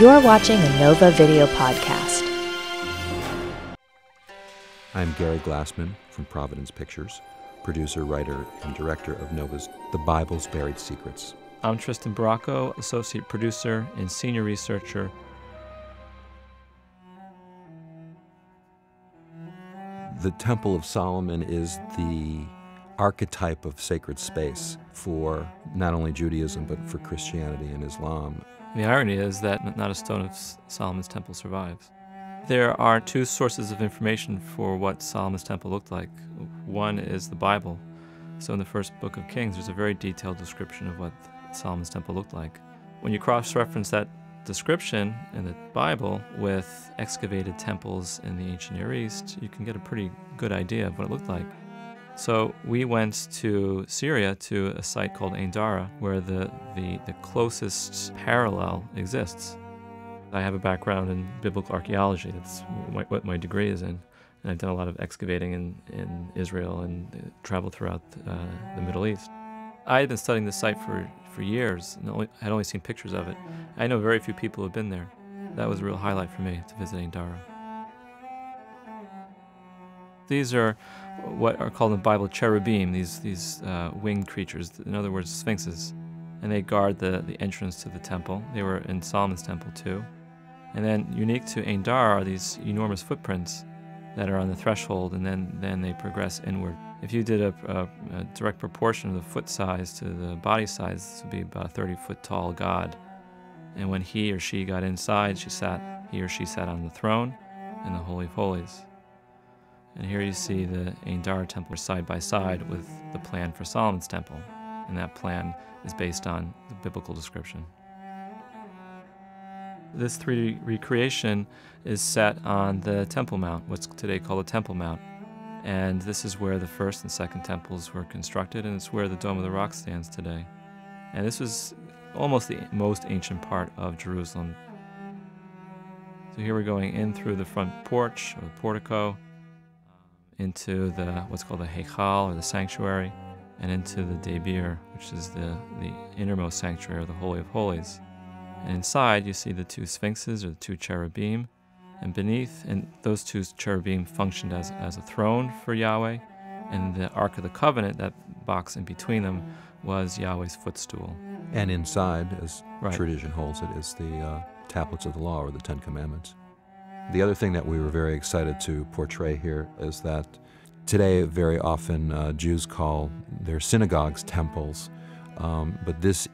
You're watching a Nova Video Podcast. I'm Gary Glassman from Providence Pictures, producer, writer, and director of Nova's The Bible's Buried Secrets. I'm Tristan Barako, associate producer and senior researcher. The Temple of Solomon is the archetype of sacred space for not only Judaism but for Christianity and Islam. The irony is that not a stone of Solomon's temple survives. There are two sources of information for what Solomon's temple looked like. One is the Bible. So in the first book of Kings, there's a very detailed description of what Solomon's temple looked like. When you cross-reference that description in the Bible with excavated temples in the ancient Near East, you can get a pretty good idea of what it looked like. So we went to Syria to a site called Ain Dara, where the, the, the closest parallel exists. I have a background in biblical archaeology. That's what my degree is in. And I've done a lot of excavating in, in Israel and uh, traveled throughout uh, the Middle East. I had been studying this site for, for years and only, had only seen pictures of it. I know very few people who have been there. That was a real highlight for me to visit Ain Dara. These are what are called in the Bible cherubim, these, these uh, winged creatures, in other words, sphinxes. And they guard the, the entrance to the temple. They were in Solomon's temple too. And then unique to Ain Dara are these enormous footprints that are on the threshold, and then, then they progress inward. If you did a, a, a direct proportion of the foot size to the body size, this would be about a 30 foot tall God. And when he or she got inside, she sat, he or she sat on the throne in the Holy of Holies. And here you see the Ain Dara temple side by side with the plan for Solomon's temple. And that plan is based on the biblical description. This 3D recreation is set on the Temple Mount, what's today called the Temple Mount. And this is where the first and second temples were constructed, and it's where the Dome of the Rock stands today. And this was almost the most ancient part of Jerusalem. So here we're going in through the front porch or portico, into the what's called the Heichal or the sanctuary, and into the Debir, which is the, the innermost sanctuary or the Holy of Holies. And inside you see the two sphinxes or the two cherubim, and beneath, and those two cherubim functioned as, as a throne for Yahweh, and the Ark of the Covenant, that box in between them, was Yahweh's footstool. And inside, as Right. tradition holds it, is the uh, tablets of the law or the Ten Commandments. The other thing that we were very excited to portray here is that today, very often, uh, Jews call their synagogues temples, um, but this,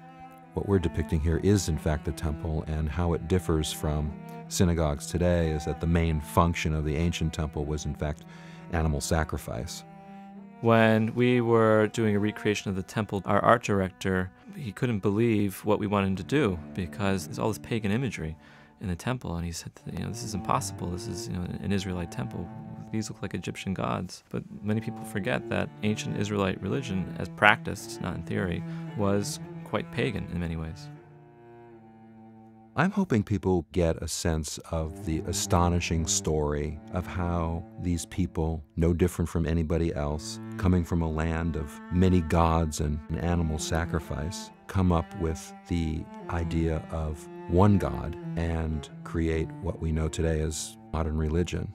what we're depicting here, is in fact the temple, and how it differs from synagogues today is that the main function of the ancient temple was, in fact, animal sacrifice. When we were doing a recreation of the temple, our art director, he couldn't believe what we wanted to do because there's all this pagan imagery in the temple, and he said, you know, this is impossible. This is, you know, an Israelite temple. These look like Egyptian gods. But many people forget that ancient Israelite religion, as practiced, not in theory, was quite pagan in many ways. I'm hoping people get a sense of the astonishing story of how these people, no different from anybody else, coming from a land of many gods and animal sacrifice, come up with the idea of one God and create what we know today as modern religion.